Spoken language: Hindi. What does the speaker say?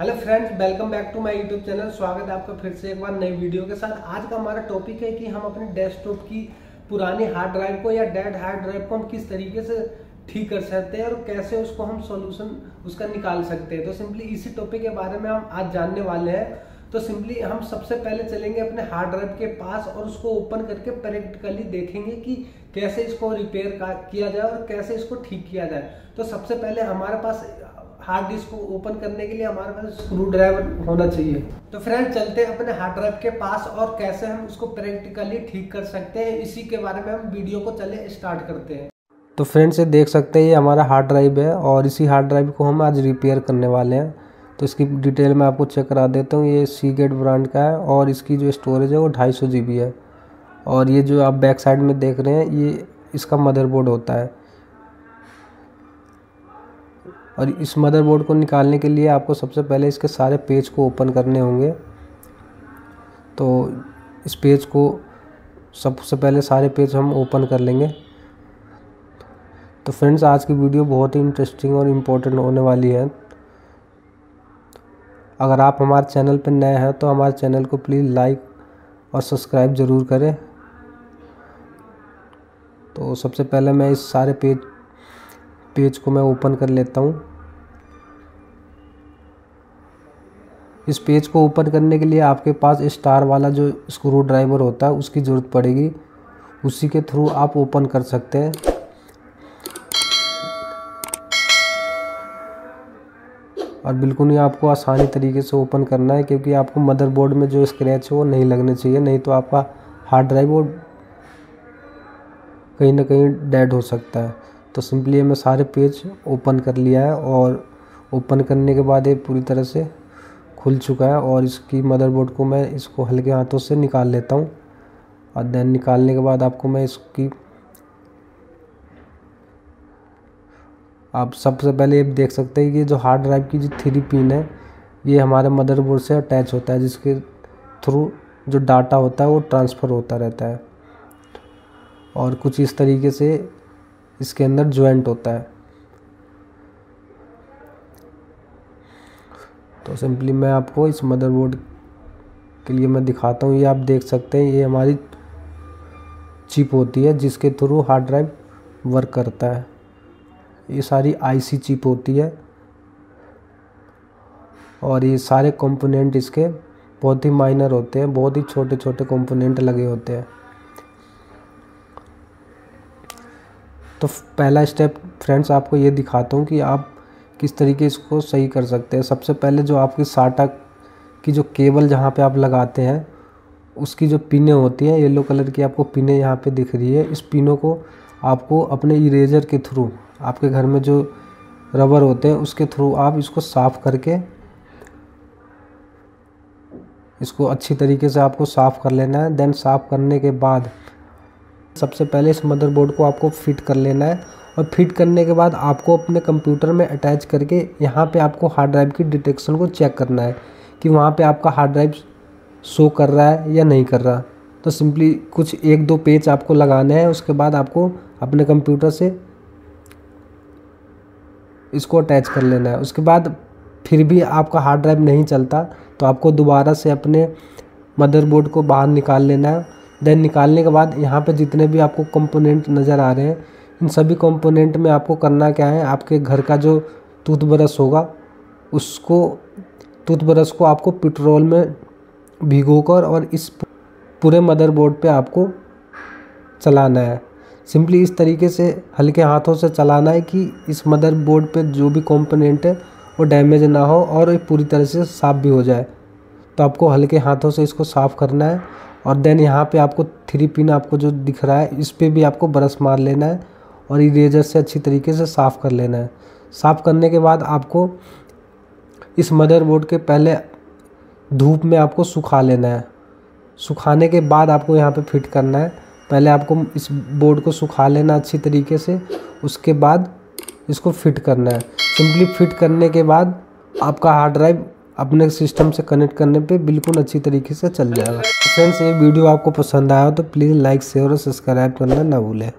Hello friends welcome back to my YouTube channel स्वागत है आपका फिर से एक बार नई वीडियो के साथ। आज का हमारा टॉपिक है कि हम अपने डेस्कटॉप की पुरानी हार्ड ड्राइव को या डेड हार्ड ड्राइव को हम किस तरीके से ठीक कर सकते हैं और कैसे उसको हम सॉल्यूशन उसका निकाल सकते हैं। तो सिंपली इसी टॉपिक के बारे में हम आज जानने वाले हैं। तो सिंपली हम सबसे पहले चलेंगे अपने हार्ड ड्राइव के पास और उसको ओपन करके प्रैक्टिकली देखेंगे कि कैसे इसको रिपेयर किया जाए और कैसे इसको ठीक किया जाए। तो सबसे पहले हमारे पास हार्ड डिस्क को ओपन करने के लिए हमारे पास स्क्रू ड्राइवर होना चाहिए। तो फ्रेंड चलते हैं अपने हार्ड ड्राइव के पास और कैसे हम उसको प्रैक्टिकली ठीक कर सकते हैं, इसी के बारे में हम वीडियो को चले स्टार्ट करते हैं। तो फ्रेंड्स ये देख सकते हैं, ये हमारा हार्ड ड्राइव है और इसी हार्ड ड्राइव को हम आज रिपेयर करने वाले हैं। तो इसकी डिटेल मैं आपको चेक करा देता हूँ, ये सी गेट ब्रांड का है और इसकी जो स्टोरेज है वो ढाई सौ है। और ये जो आप बैक साइड में देख रहे हैं, ये इसका मदरबोर्ड होता है। और इस मदरबोर्ड को निकालने के लिए आपको सबसे पहले इसके सारे पेज को ओपन करने होंगे। तो इस पेज को सबसे पहले सारे पेज हम ओपन कर लेंगे। तो फ्रेंड्स आज की वीडियो बहुत ही इंटरेस्टिंग और इम्पोर्टेंट होने वाली है। अगर आप हमारे चैनल पर नए हैं तो हमारे चैनल को प्लीज़ लाइक और सब्सक्राइब ज़रूर करें। तो सबसे पहले मैं इस सारे पेज पेज को मैं ओपन कर लेता हूँ। इस पेज को ओपन करने के लिए आपके पास स्टार वाला जो स्क्रू ड्राइवर होता है, उसकी ज़रूरत पड़ेगी। उसी के थ्रू आप ओपन कर सकते हैं। और बिल्कुल ही आपको आसानी तरीके से ओपन करना है, क्योंकि आपको मदरबोर्ड में जो स्क्रैच है वो नहीं लगने चाहिए, नहीं तो आपका हार्ड ड्राइव वो कहीं ना कहीं डेड हो सकता है। तो सिंपली मैं सारे पेज ओपन कर लिया है और ओपन करने के बाद ये पूरी तरह से खुल चुका है और इसकी मदरबोर्ड को मैं इसको हल्के हाथों से निकाल लेता हूँ और देन निकालने के बाद आपको मैं इसकी आप सबसे पहले ये देख सकते हैं कि जो हार्ड ड्राइव की जो थ्री पिन है, ये हमारे मदरबोर्ड से अटैच होता है, जिसके थ्रू जो डाटा होता है वो ट्रांसफ़र होता रहता है। और कुछ इस तरीके से इसके अंदर ज्वाइंट होता है। तो सिंपली मैं आपको इस मदरबोर्ड के लिए मैं दिखाता हूँ। ये आप देख सकते हैं, ये हमारी चिप होती है जिसके थ्रू हार्ड ड्राइव वर्क करता है। ये सारी आईसी चिप होती है। और ये सारे कंपोनेंट इसके बहुत ही माइनर होते हैं, बहुत ही छोटे छोटे कंपोनेंट लगे होते हैं। तो पहला स्टेप फ्रेंड्स आपको ये दिखाता हूँ कि आप किस तरीके इसको सही कर सकते हैं। सबसे पहले जो आपकी साटा की जो केबल जहाँ पे आप लगाते हैं, उसकी जो पिनें होती हैं, येलो कलर की आपको पिनें यहाँ पे दिख रही है। इस पिनों को आपको अपने इरेजर के थ्रू, आपके घर में जो रबर होते हैं, उसके थ्रू आप इसको साफ़ करके, इसको अच्छी तरीके से आपको साफ़ कर लेना है। देन साफ़ करने के बाद सबसे पहले इस मदरबोर्ड को आपको फिट कर लेना है और फिट करने के बाद आपको अपने कंप्यूटर में अटैच करके यहाँ पे आपको हार्ड ड्राइव की डिटेक्शन को चेक करना है कि वहाँ पे आपका हार्ड ड्राइव शो कर रहा है या नहीं कर रहा। तो सिंपली कुछ एक दो पेज आपको लगाने हैं, उसके बाद आपको अपने कंप्यूटर से इसको अटैच कर लेना है। उसके बाद फिर भी आपका हार्ड ड्राइव नहीं चलता तो आपको दोबारा से अपने मदरबोर्ड को बाहर निकाल लेना है। देन निकालने के बाद यहाँ पे जितने भी आपको कंपोनेंट नज़र आ रहे हैं, इन सभी कंपोनेंट में आपको करना क्या है? आपके घर का जो टूथब्रश होगा, उसको टूथब्रश को आपको पेट्रोल में भिगोकर और इस पूरे मदरबोर्ड पे आपको चलाना है। सिंपली इस तरीके से हल्के हाथों से चलाना है कि इस मदरबोर्ड पे जो भी कंपोनेंट है, वो डैमेज ना हो और पूरी तरह से साफ़ भी हो जाए। तो आपको हल्के हाथों से इसको साफ़ करना है। और देन यहाँ पे आपको थ्री पिन आपको जो दिख रहा है, इस पर भी आपको ब्रश मार लेना है और इरेजर से अच्छी तरीके से साफ़ कर लेना है। साफ़ करने के बाद आपको इस मदरबोर्ड के पहले धूप में आपको सुखा लेना है। सुखाने के बाद आपको यहाँ पे फिट करना है। पहले आपको इस बोर्ड को सुखा लेना अच्छी तरीके से, उसके बाद इसको फिट करना है। सिंपली फिट करने के बाद आपका हार्ड ड्राइव अपने सिस्टम से कनेक्ट करने पे बिल्कुल अच्छी तरीके से चल जाएगा। फ्रेंड्स ये वीडियो आपको पसंद आया तो प्लीज़ लाइक शेयर और सब्सक्राइब करना ना भूलें।